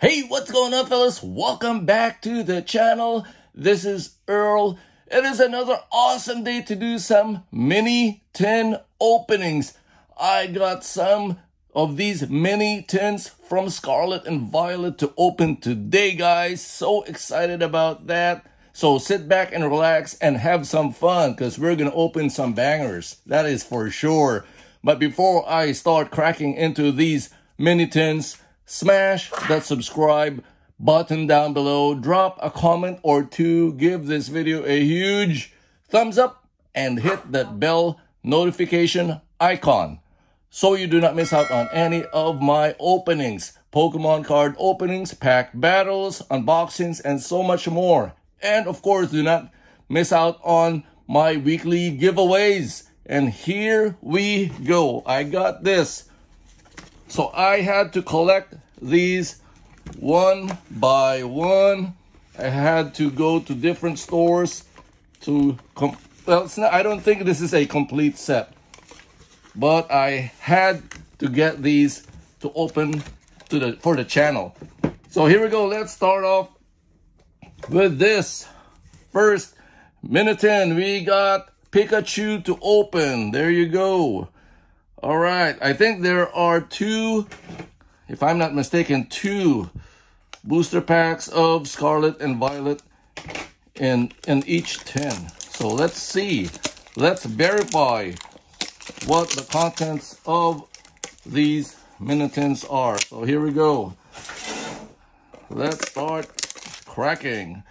Hey, what's going on, fellas? Welcome back to the channel. This is Earl. It is another awesome day to do some mini tin openings. I got some of these mini tins from Scarlet and Violet to open today, guys. So excited about that. So sit back and relax and have some fun because we're going to open some bangers. That is for sure. But before I start cracking into these mini tins, smash that subscribe button down below. Drop a comment or two. Give this video a huge thumbs up and hit that bell notification icon so you do not miss out on any of my openings. Pokemon card openings, pack battles, unboxings, and so much more. And of course, do not miss out on my weekly giveaways. And here we go. I got this. So I had to collect these one by one. I had to go to different stores to well, not, I don't think this is a complete set, but I had to get these to open to the for the channel. So here we go. Let's start off with this. First, Minitin, we got Pikachu to open. There you go. All right, I think there are two, if I'm not mistaken, two booster packs of Scarlet and Violet in, in each tin. So let's see. Let's verify what the contents of these Minitins are. So here we go. Let's start cracking.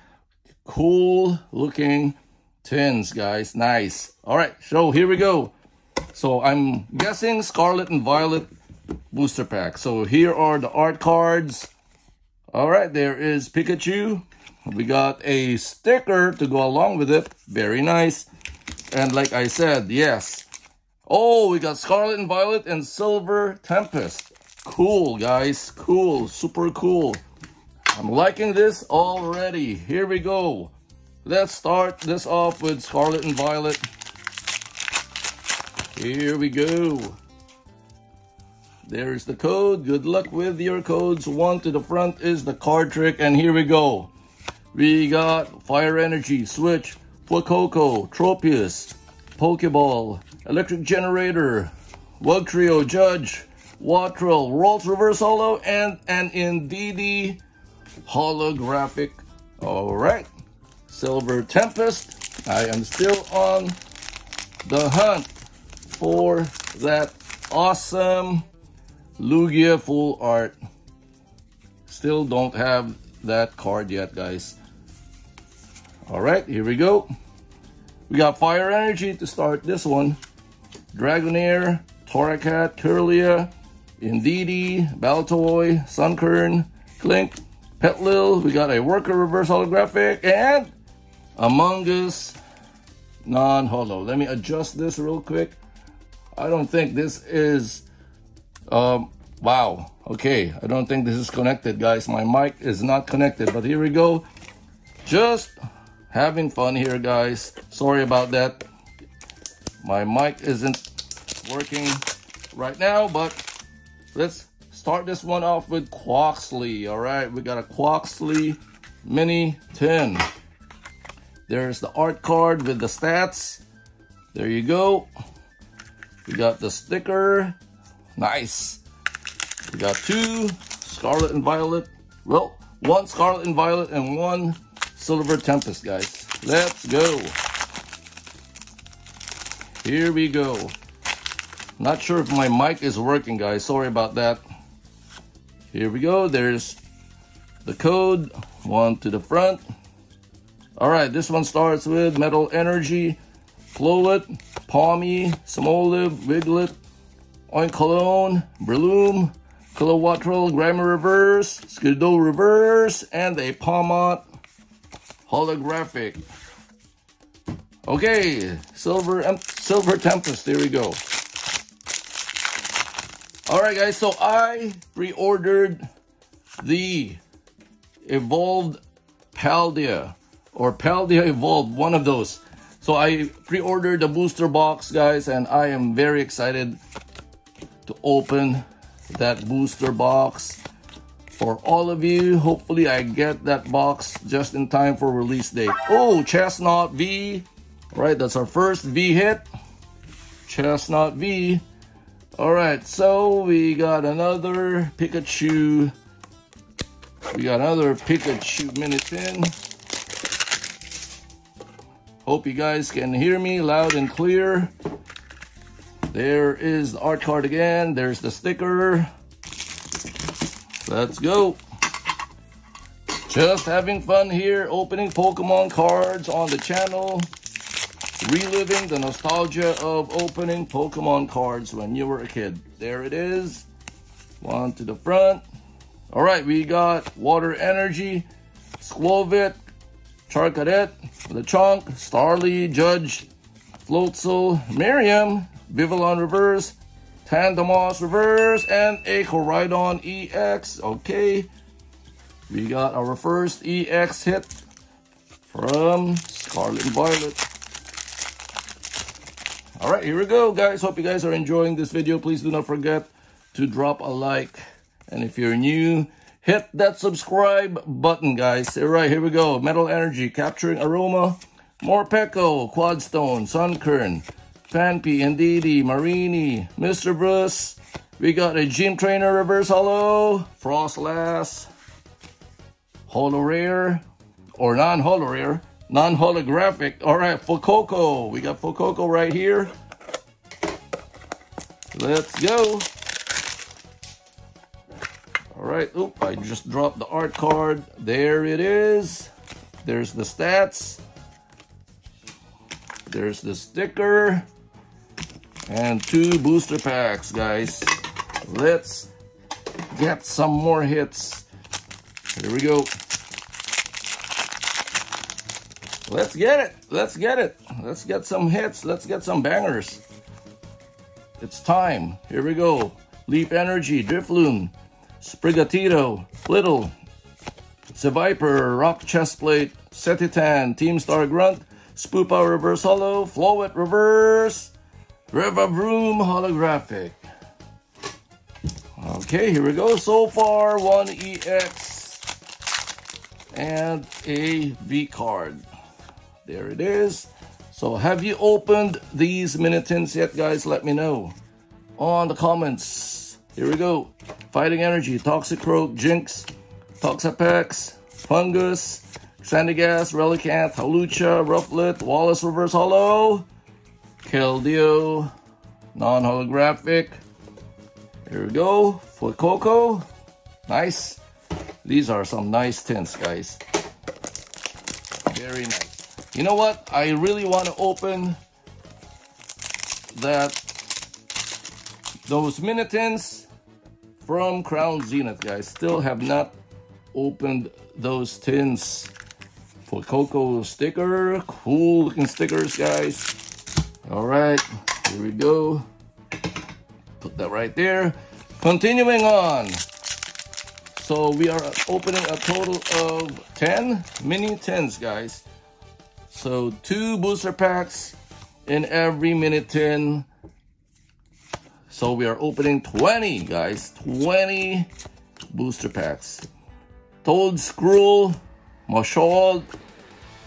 Cool looking tins, guys. Nice. All right, so here we go. So I'm guessing Scarlet and Violet booster pack. So here are the art cards. All right, there is Pikachu. We got a sticker to go along with it. Very nice. And like I said, yes. Oh, we got Scarlet and Violet and Silver Tempest. Cool, guys. Cool. Super cool. I'm liking this already. Here we go. Let's start this off with Scarlet and Violet. Here we go. There's the code. Good luck with your codes. One to the front is the card trick. And here we go. We got Fire Energy, Switch, Fuecoco, Tropius, Pokeball, Electric Generator, Wugtrio, Judge, Wattrel, Rolls Reverse Holo, and an Indeedee holographic. All right. Silver Tempest. I am still on the hunt for that awesome Lugia full art. Still don't have that card yet, guys. All right, here we go. We got Fire Energy to start this one. Dragonair, Torracat, Kirlia, Indeedee, Baltoy, Sunkern, Klink, Petilil. We got a Worker Reverse Holographic and Amoonguss non-holo. Let me adjust this real quick. I don't think this is, um, wow. Okay, I don't think this is connected, guys. My mic is not connected, but here we go. Just having fun here, guys. Sorry about that. My mic isn't working right now, but let's start this one off with Quaxly. All right, we got a Quaxly Mini 10. There's the art card with the stats. There you go. We got the sticker. Nice. We got two Scarlet and Violet. Well, one Scarlet and Violet and one Silver Tempest, guys. Let's go. Here we go. Not sure if my mic is working, guys. Sorry about that. Here we go. There's the code. One to the front. All right, this one starts with Metal Energy, Flolet, Pawmi, Smoliv, Wiglett, Oinkologne, Breloom, Kilowattrel, Grammar Reverse, Skiddo Reverse, and a Pawmot Holographic. Okay, Silver and Silver Tempest, there we go. Alright guys, so I pre-ordered the Evolved Paldea or Paldea Evolved, one of those. So I pre-ordered the booster box, guys, and I am very excited to open that booster box. for all of you. Hopefully I get that box just in time for release date. Oh, Chesnaught V. All right, that's our first V hit. Chesnaught V. All right, so we got another Pikachu. We got another Pikachu mini tin. Hope you guys can hear me loud and clear. There is the art card again. There's the sticker. Let's go. Just having fun here, opening Pokemon cards on the channel. Reliving the nostalgia of opening Pokemon cards when you were a kid. There it is. One to the front. All right, we got Water Energy, Skwovet, Charcadet, Lechonk, Starly, Judge, Floatzel, Miriam, Vivillon Reverse, Tandemaus Reverse, and a Koraidon EX. Okay, we got our first EX hit from Scarlet Violet. All right, here we go, guys. Hope you guys are enjoying this video. Please do not forget to drop a like. And if you're new, hit that subscribe button, guys. All right, here we go. Metal Energy, Capturing Aroma, Morpeko, Quadstone, Sunkern, Phanpy, Indeedee, Mareanie, Mr. Bruce. We got a Gym Trainer Reverse Holo, Froslass, Holo Rare, or non-Holo Rare, non-holographic. All right, Fuecoco. We got Fuecoco right here. Let's go. All right, oop, I just dropped the art card. There it is. There's the stats. There's the sticker. And two booster packs, guys. Let's get some more hits. Here we go. Let's get it. Let's get it. Let's get some hits. Let's get some bangers. It's time. Here we go. Leap Energy, Drifloon, Sprigatito, Little, Seviper, Rock Chestplate, Cetitan, Team Star Grunt, Spoopa Reverse Holo, Flowet Reverse, Revavroom Holographic. Okay, here we go. So far, one EX and a V card. There it is. So have you opened these mini tins yet, guys? Let me know on the comments. Here we go. Fighting Energy, Toxicroak, Jynx, Toxapex, Foongus, Sandygast, Relicanth, Hawlucha, Rufflet, Wallace Reverse Holo, Keldeo, non-holographic. Here we go. Fuecoco. Nice. These are some nice tints, guys. Very nice. You know what? I really want to open that those mini tins from Crown Zenith, guys. Still have not opened those tins. Fuecoco sticker. Cool looking stickers, guys. All right, here we go. Put that right there. Continuing on. So we are opening a total of 10 mini tins, guys. So two booster packs in every mini tin. So we are opening 20, guys. 20 booster packs. Toedscool, Mashald,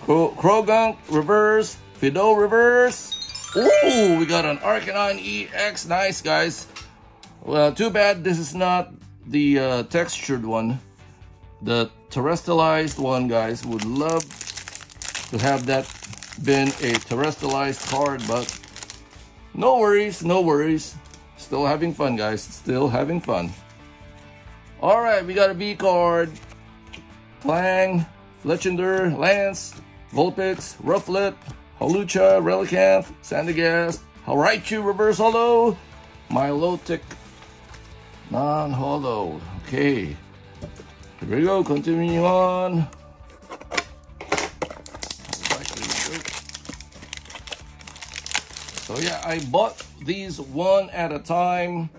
Croagunk Reverse, Fidough Reverse. Ooh, we got an Arcanine EX. Nice, guys. Well, too bad this is not the uh, textured one. The Terastallized one, guys. Would love to have that been a Terastallized card, but no worries, no worries. Still having fun, guys. Still having fun. All right, we got a V card. Klang, Fletchinder, Lance, Vulpix, Rufflet, Hawlucha, Relicanth, Sandygast, Raichu Reverse Holo, Milotic, non-holo. Okay. Here we go, continuing on. So yeah, I bought these one at a time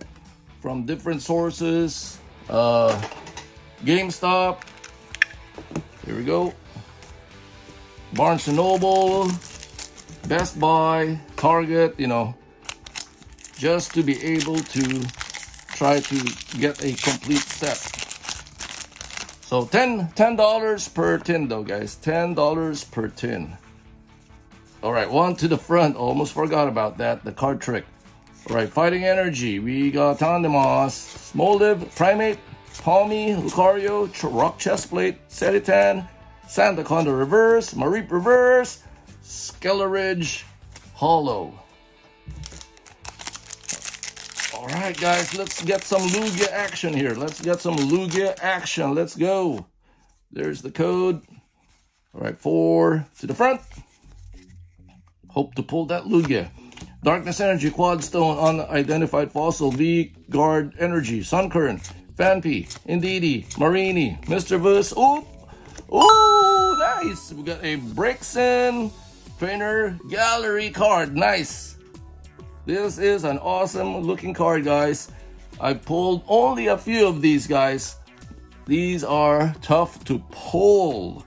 from different sources. Uh, GameStop. Here we go. Barnes & Noble, Best Buy, Target, you know, just to be able to try to get a complete set. So 10 $10 per tin though, guys. $10 per tin. All right, one to the front. Almost forgot about that. The card trick. All right, Fighting Energy. We got Tandemaus, Smoliv, Primeape, Pawmi, Lucario, Rock Chestplate, Cetitan, Sandaconda Reverse, Mareep Reverse, Skeledirge, Holo. All right, guys, let's get some Lugia action here. Let's get some Lugia action. Let's go. There's the code. All right, four to the front. Hope to pull that Lugia. Darkness Energy, Quad Stone, Unidentified Fossil, V Guard Energy, Sunkern, Phanpy, Indeedee, Mareanie, Mr. Vus. Oh, oh, nice. We got a Braixen Trainer Gallery card. Nice. This is an awesome looking card, guys. I pulled only a few of these guys. These are tough to pull.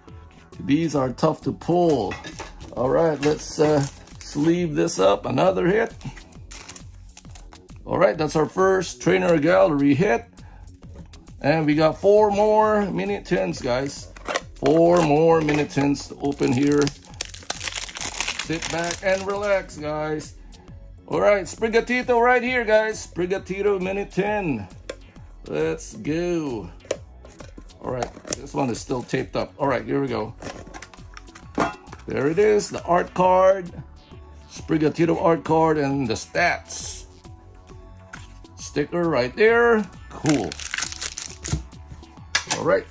These are tough to pull. All right, let's uh, sleeve this up. Another hit. All right, that's our first trainer gallery hit. And we got four more mini tins, guys. Four more mini tins to open here. Sit back and relax, guys. All right, Sprigatito right here, guys. Sprigatito minute 10. Let's go. All right, this one is still taped up. All right, here we go. There it is, the art card. Sprigatito art card and the stats. Sticker right there. Cool. All right,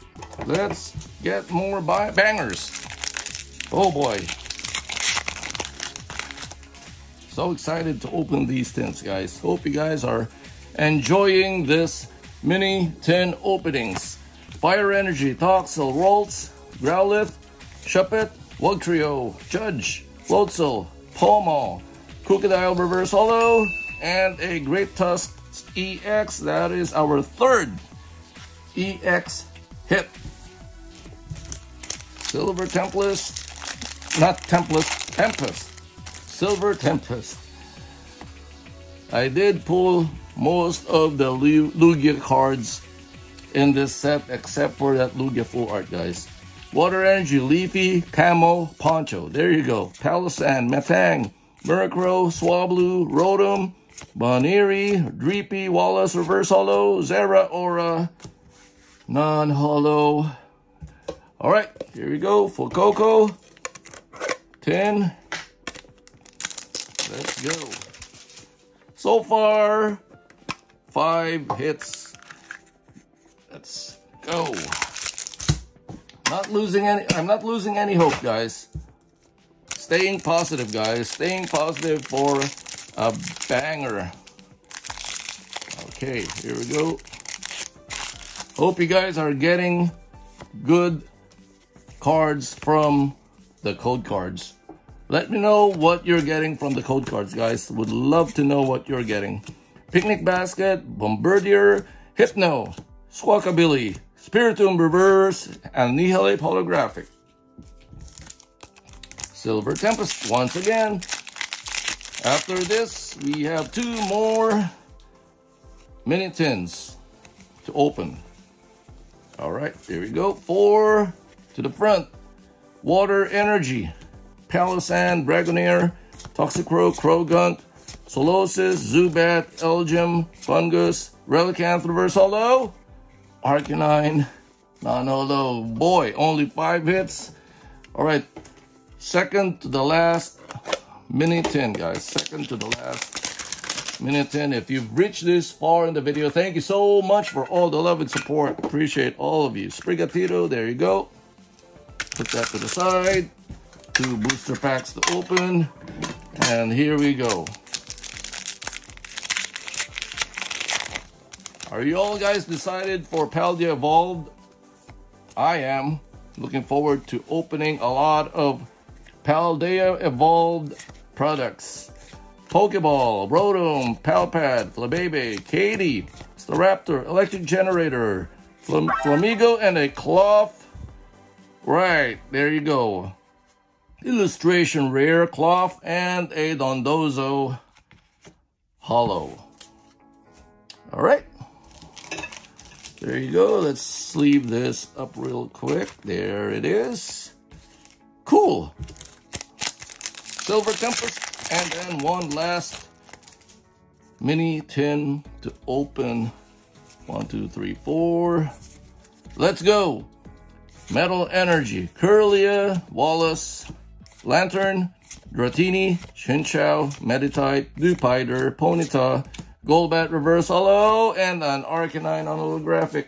let's get more bangers. Oh boy. So excited to open these tins, guys. Hope you guys are enjoying this mini tin openings. Fire Energy, Toxel, Rolls, Growlithe, Shuppet, Wugtrio, Judge, Floatzel, Pomo, Crocodile Reverse Holo, and a Great Tusk EX. That is our third EX hit. Silver Tempest, not Tempest, Tempest. Silver Tempest. I did pull most of the Lugia cards in this set except for that Lugia full art, guys. Water Energy, Leafy, Camo, Poncho. There you go. Palossand, Metang, Murkrow, Swablu, Rotom, Boniri, Dreepy, Wallace, Reverse Holo, Zera, Aura, Non-Holo. All right, here we go. Fuecoco, 10, Let's go. So far, five hits. Let's go. Not losing any, I'm not losing any hope, guys. Staying positive, guys. Staying positive for a banger. Okay, here we go. Hope you guys are getting good cards from the code cards. Let me know what you're getting from the code cards, guys. Would love to know what you're getting. Picnic Basket, Bombirdier, Hypno, Squawkabilly, Spiritomb Reverse, and Nihilate Holographic. Silver Tempest once again. After this, we have two more mini tins to open. All right, here we go. Four to the front. Water Energy. Palossand, Dragonair, Toxicroak, Croagunk, Solosis, Zubat, Elgyem, Foongus, Relicanth, Reverse Holo, Arcanine, non-holo. Boy, only five hits. All right, second to the last mini 10, guys. Second to the last mini 10. If you've reached this far in the video, thank you so much for all the love and support. Appreciate all of you. Sprigatito, there you go. Put that to the side two booster packs to open. And here we go. Are you all guys decided for Paldea Evolved? I am. Looking forward to opening a lot of Paldea Evolved products. Pokeball, Rotom, Palpad, Flabebe, Katie, Staraptor, Electric Generator, Flam Flamigo, and a Klawf. Right, there you go illustration rare Klawf and a Dondozo holo. All right. There you go. Let's sleeve this up real quick. There it is. Cool. Silver Tempest. And then one last mini tin to open. One, two, three, four. Let's go. Metal Energy. Kirlia, Wallace, Lantern, Dratini, Chinchou, Meditite, Dewpider, Ponyta, Golbat Reverse Holo, and an Arcanine on holographic.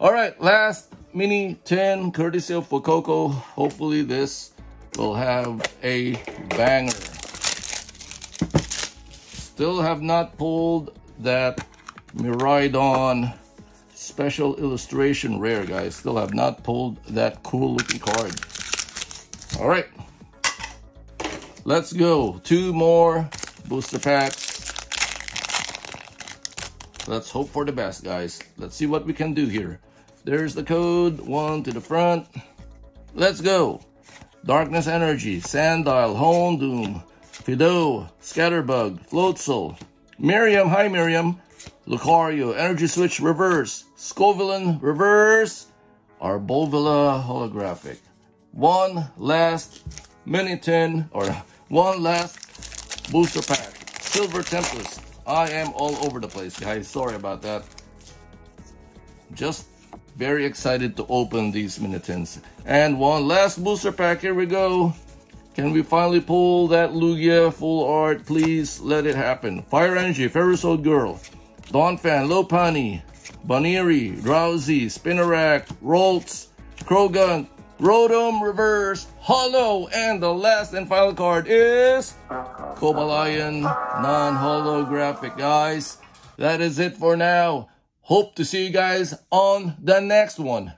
Alright, last mini 10 courtesy of Fuecoco. Hopefully this will have a banger. Still have not pulled that Miraidon special illustration rare, guys. Still have not pulled that cool looking card. Alright. Let's go. Two more booster packs. Let's hope for the best, guys. Let's see what we can do here. There's the code, one to the front. Let's go. Darkness Energy, Sandile, doom Fido, Scatterbug, Floatzel, Miriam, hi Miriam, Lucario, Energy Switch Reverse, Scovillain Reverse, Arboliva Holographic. One last mini tin, or one last booster pack. Silver Tempest, I am all over the place, guys. Sorry about that. Just very excited to open these Minitins. And one last booster pack. Here we go. Can we finally pull that Lugia full art? Please let it happen. Fire Energy, Ferrosoul Girl, Dawn Donphan, Lopunny, Baniri, Drowsy, Spinarak, Rolts, Krogan, Rotom Reverse, Holo, and the last and final card is Cobalion non-holographic, guys. That is it for now. Hope to see you guys on the next one.